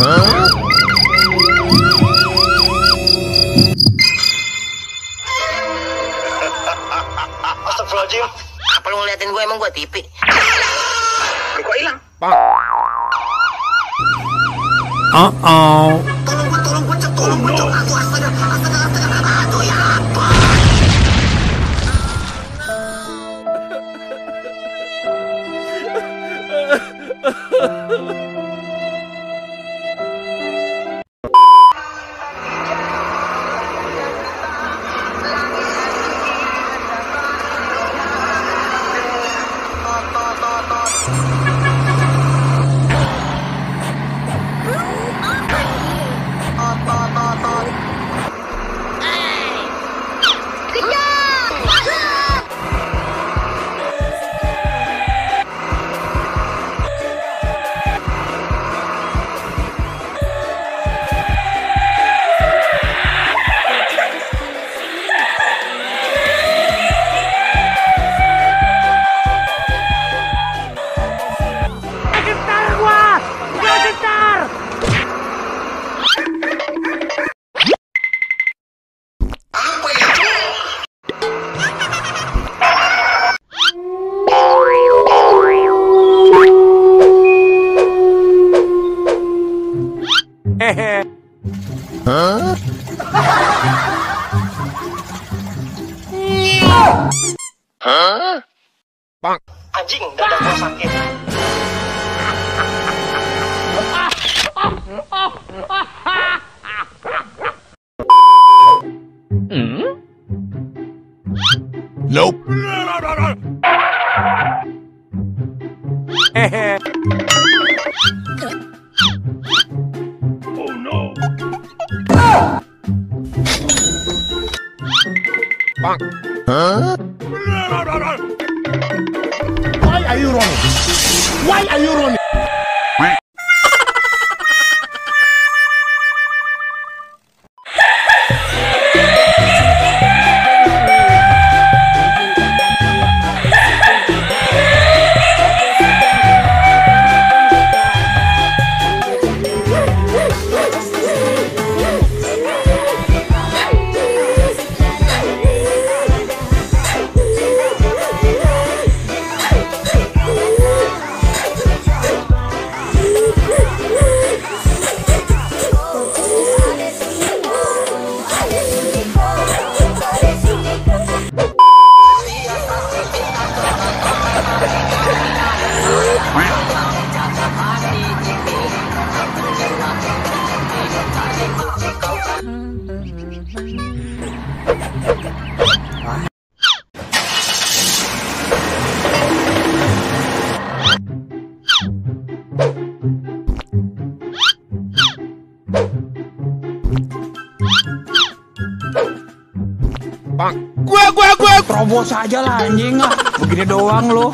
Huh? Astagfirullahaladzim. Apa lu ngeliatin gue emang gue tipi? Kok hilang? Uh-oh. Tolong gue, tolong gue, cek, tolong gue, cek. Aduh, astaga, astaga, astaga. Aduh, ya apa? Apa Anjing, dada gua sakit. Nope. Why are you running? Why are you running? Gue, gue, gue. Terobos aja lah anjing ah. Begini doang lo.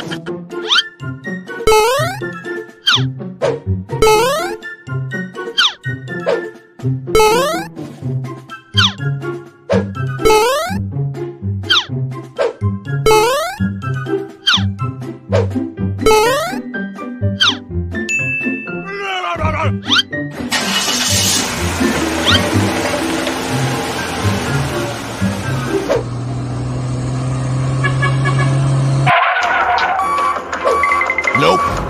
Nope.